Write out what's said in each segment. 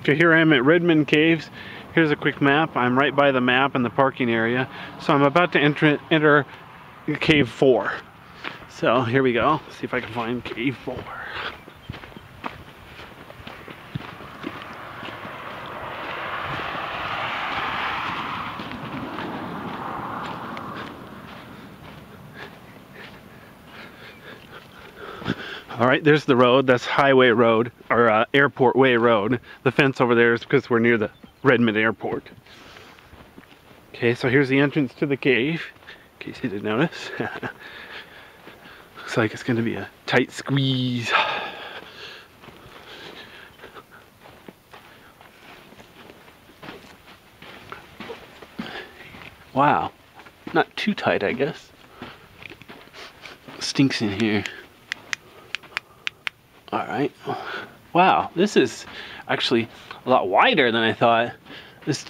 Okay, here I am at Redmond Caves. Here's a quick map. I'm right by the map and the parking area. So I'm about to enter, enter cave four. So here we go. See if I can find cave four. All right, there's the road. That's Highway Road, or uh, Airport Way Road. The fence over there is because we're near the Redmond Airport. Okay, so here's the entrance to the cave, in case you didn't notice. Looks like it's gonna be a tight squeeze. Wow, not too tight, I guess. Stinks in here. All right. Wow, this is actually a lot wider than I thought. This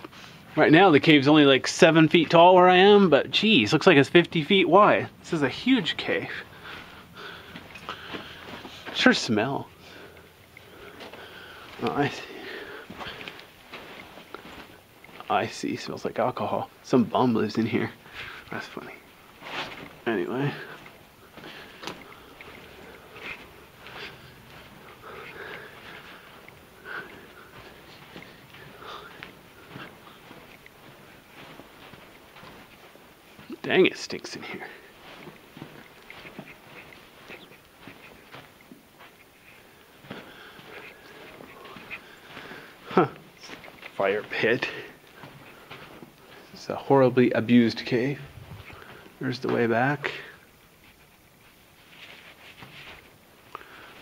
right now the cave's only like seven feet tall where I am, but geez, looks like it's 50 feet wide. This is a huge cave. Sure smell. Oh, I see. I see. Smells like alcohol. Some bum lives in here. That's funny. Anyway. Dang, it stinks in here. Huh. Fire pit. It's a horribly abused cave. There's the way back.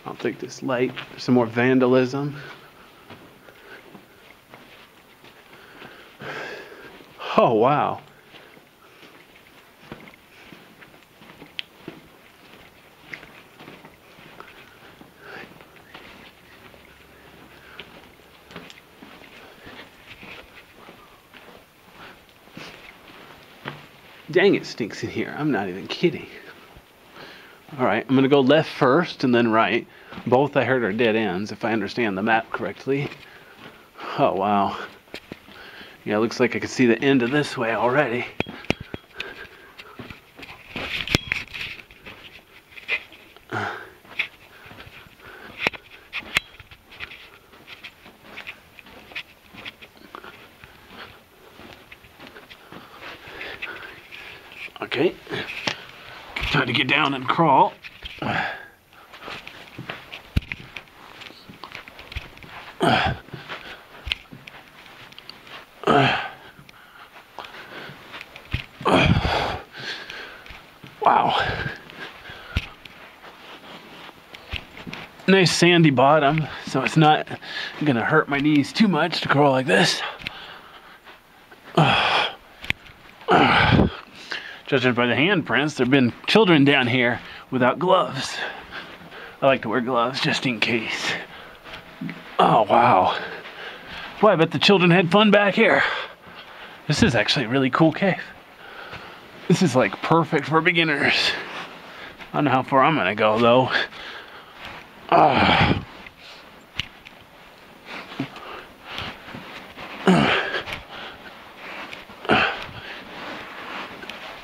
I'll take this light. There's some more vandalism. Oh, wow. Dang, it stinks in here. I'm not even kidding. All right, I'm gonna go left first and then right. Both I heard are dead ends, if I understand the map correctly. Oh, wow. Yeah, looks like I can see the end of this way already. Okay. Try to get down and crawl. Wow. Nice sandy bottom, so it's not gonna hurt my knees too much to crawl like this. Judging by the handprints, there have been children down here without gloves. I like to wear gloves just in case. Oh, wow. Boy, I bet the children had fun back here. This is actually a really cool cave. This is like perfect for beginners. I don't know how far I'm gonna go though. Ah.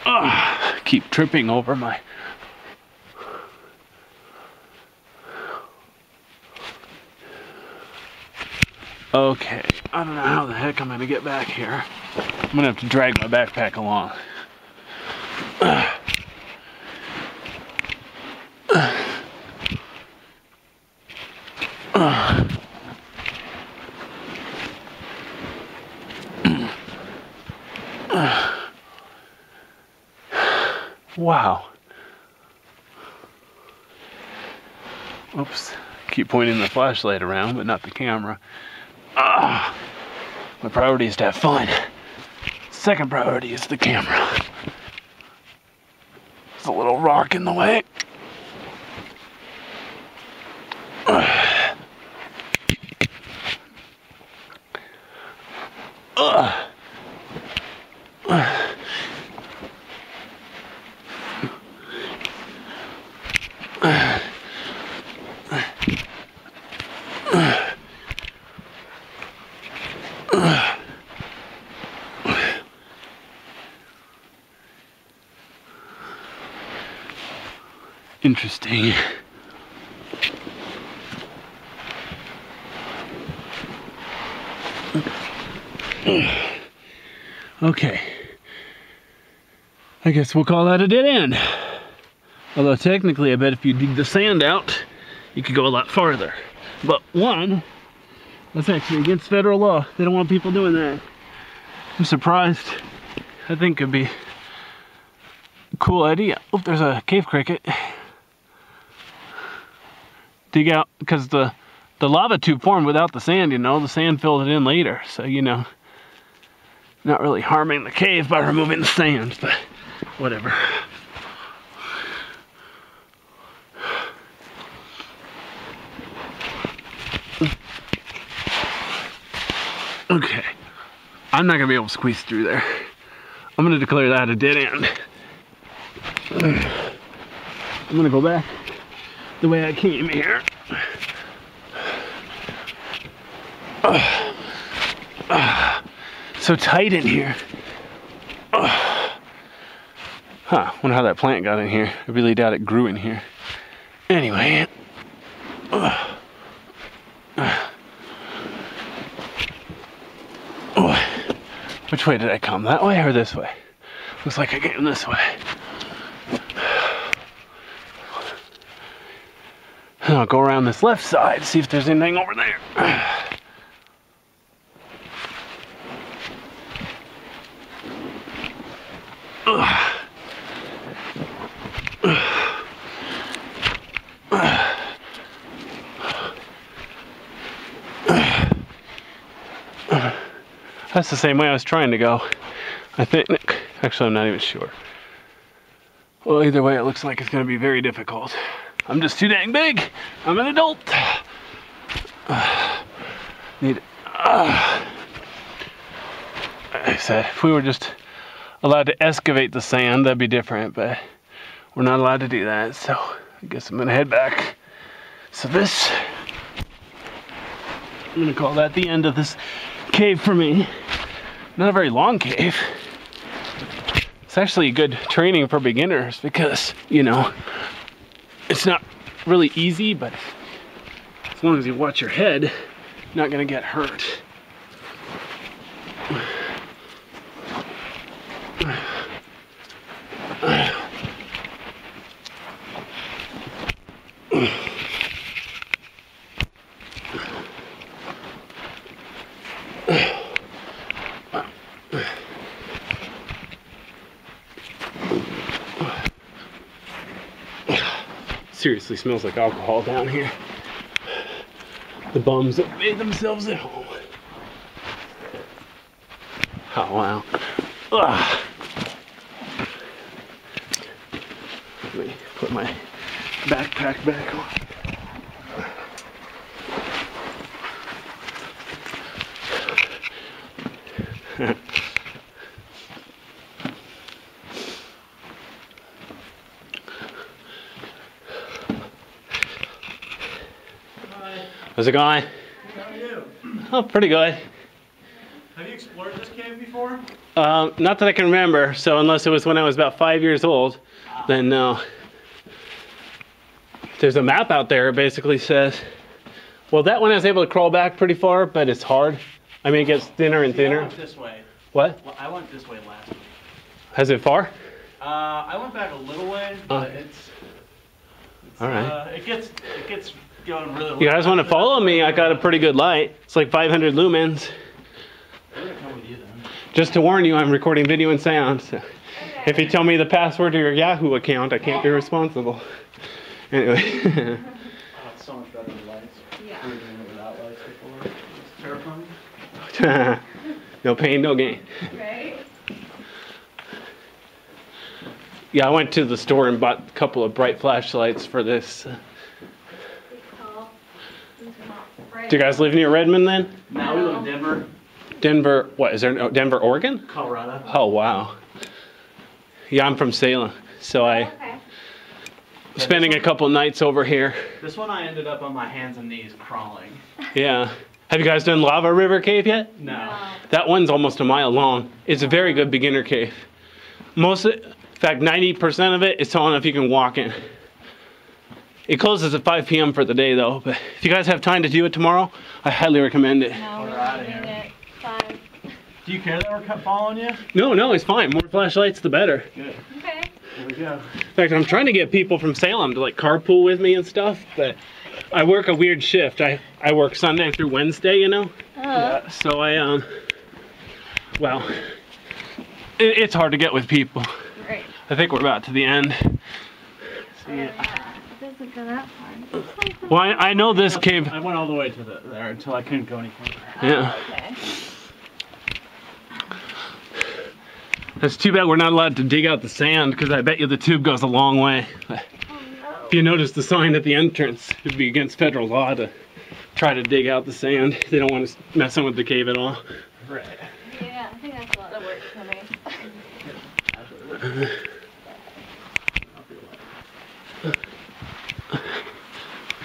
Ah, keep tripping over my Okay, I don't know how the heck I'm gonna get back here. I'm gonna have to drag my backpack along. Wow. Oops. Keep pointing the flashlight around, but not the camera. Ah, my priority is to have fun. Second priority is the camera. There's a little rock in the way. Ugh. Interesting. Okay. I guess we'll call that a dead end. Although technically, I bet if you dig the sand out, you could go a lot farther. But one, that's actually against federal law. They don't want people doing that. I'm surprised. I think it'd be a cool idea. Oh, there's a cave cricket. Dig out, because the, the lava tube formed without the sand, you know. The sand filled it in later. So, you know, not really harming the cave by removing the sand, but whatever. Okay. I'm not gonna be able to squeeze through there. I'm gonna declare that a dead end. I'm gonna go back the way I came here. so tight in here. Huh, wonder how that plant got in here. I really doubt it grew in here. Anyway. Which way did I come? That way or this way? Looks like I came this way. I'll go around this left side, see if there's anything over there. That's the same way I was trying to go. I think, actually, I'm not even sure. Well, either way, it looks like it's going to be very difficult. I'm just too dang big. I'm an adult. Uh, need. Uh, I said, if we were just allowed to excavate the sand, that'd be different, but we're not allowed to do that, so I guess I'm gonna head back. So this, I'm gonna call that the end of this cave for me. Not a very long cave. It's actually good training for beginners because, you know, it's not really easy, but as long as you watch your head, you're not gonna get hurt. Seriously smells like alcohol down here. The bums have made themselves at home. Oh wow. Ugh. Let me put my backpack back on. How's it going? How are you? Oh, pretty good. Have you explored this cave before? Um, not that I can remember, so unless it was when I was about five years old, then no. There's a map out there, it basically says. Well, that one I was able to crawl back pretty far, but it's hard. I mean, it gets thinner and See, I thinner. went this way. What? Well, I went this way last week. Has it far? Uh, I went back a little way, but it's. it's All right. Uh, it gets it gets going really. You guys want to follow me? I got a pretty good light. It's like 500 lumens. We're gonna come with you. Just to warn you, I'm recording video and sound. So if you tell me the password to your Yahoo account, I can't be responsible. Anyway. Oh, it's so much better with lights. Yeah. We were doing it without lights before. It's terrifying. no pain, no gain. Right? Yeah, I went to the store and bought a couple of bright flashlights for this. Do you guys live near Redmond then? Now we live in Denver, Denver, what is there? No, Denver, Oregon? Colorado. Oh, wow. Yeah, I'm from Salem. So I oh, Okay. spending a couple nights over here. This one I ended up on my hands and knees crawling. Yeah. Have you guys done Lava River Cave yet? No. That one's almost a mile long. It's a very good beginner cave. Most, of, in fact, 90% of it is tall enough you can walk in. It closes at 5 p.m. for the day though. But if you guys have time to do it tomorrow, I highly recommend it. No, We're we're outta leaving here. five. Do you care that we're following you? No, no, it's fine. More flashlights, the better. Good. Okay. Here we go. In fact, I'm trying to get people from Salem to like carpool with me and stuff, but I work a weird shift. I, I work Sunday through Wednesday, you know? Uh, So I, um, well, it, it's hard to get with people. Right. I think we're about to the end. Yeah. It doesn't go that far. Well, I, I know this cave. I went all the way to the, there until I couldn't go any further. Yeah. Oh, okay. It's too bad we're not allowed to dig out the sand because I bet you the tube goes a long way. Oh no. If you notice the sign at the entrance, it'd be against federal law to try to dig out the sand. They don't want to mess with the cave at all. Right. Yeah, I think that's a lot of work for me.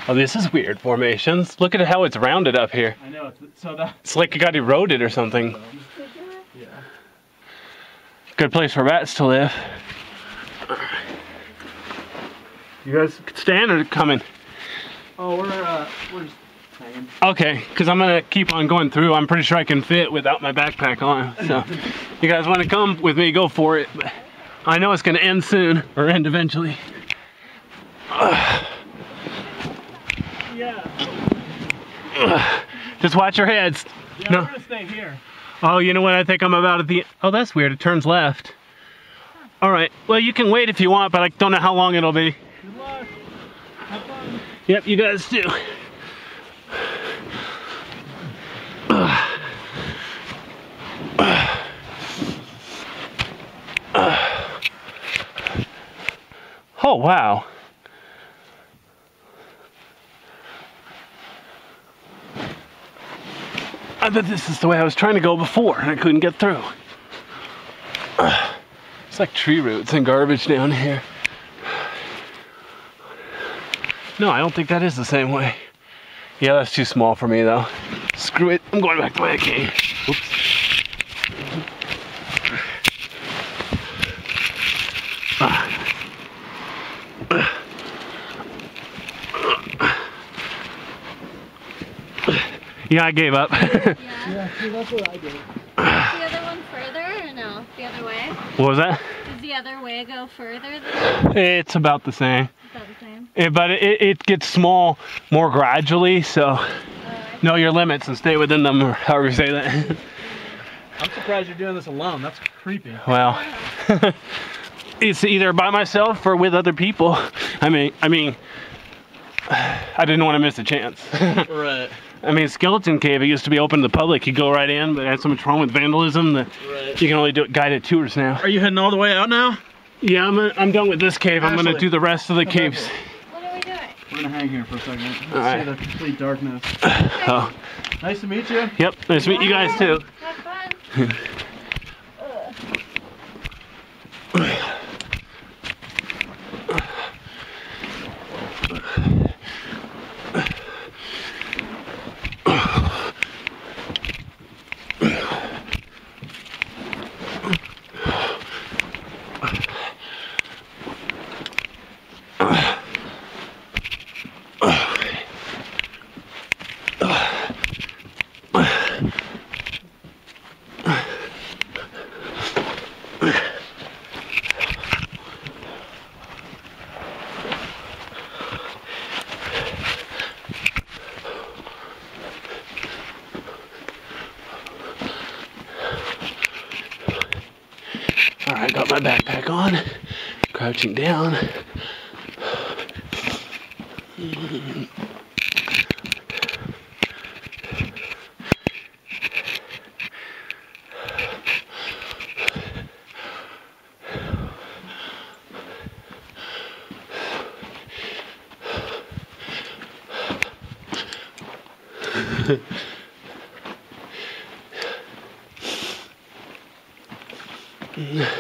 Oh, this is weird formations. Look at how it's rounded up here. I know. It's, so that. It's like it got eroded or something. Yeah. Good place for rats to live. You guys stand or coming? Oh, we're uh, we're just hanging. Okay, because I'm gonna keep on going through. I'm pretty sure I can fit without my backpack on. So, you guys want to come with me? Go for it. But I know it's gonna end soon or end eventually. Yeah. Just watch your heads. Yeah, No. stay here. Oh, you know what? I think I'm about at the. Oh, that's weird. It turns left. All right. Well, you can wait if you want, but I don't know how long it'll be. Good luck. Have fun. Yep, you guys do. Oh, wow. I bet this is the way I was trying to go before and I couldn't get through. It's like tree roots and garbage down here. No, I don't think that is the same way. Yeah, that's too small for me though. Screw it. I'm going back the way I came. Yeah, I gave up. Yeah. Yeah, see, that's what I did. Is the other one further or no? The other way? what was that? Does the other way go further than? It's about the same. Is that the same? But it, it gets small more gradually, so Uh, know your limits and stay within them, or however you say that. I'm surprised you're doing this alone. That's creepy. well, it's either by myself or with other people. I mean, I mean, I didn't want to miss a chance. Right. I mean, Skeleton Cave, it used to be open to the public. You go right in, but it had so much wrong with vandalism that Right. you can only do it guided tours now. Are you heading all the way out now? Yeah, I'm, I'm done with this cave. I'm going to do the rest of the caves. back what are we doing? We're gonna hang here for a second. Let's Alright. see the complete darkness. Oh, Nice to meet you. yep, nice to meet you guys too. Have fun. Ugh. Right, got my backpack on, crouching down.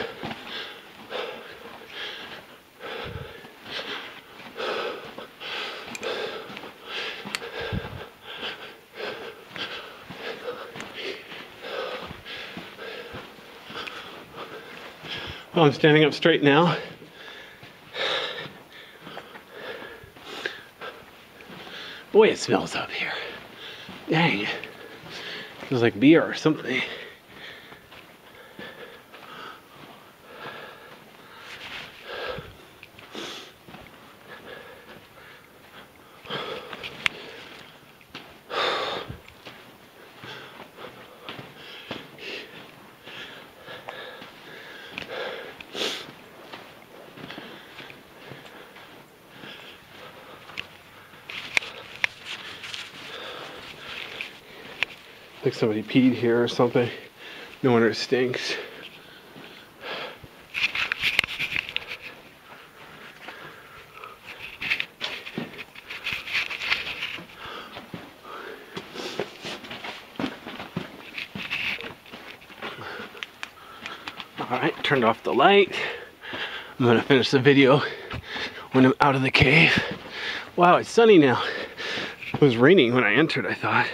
I'm standing up straight now. Boy, it smells up here. Dang. It smells like beer or something. Somebody peed here or something. No wonder it stinks. Alright, turned off the light. I'm gonna finish the video when I'm out of the cave. Wow, it's sunny now. It was raining when I entered, I thought.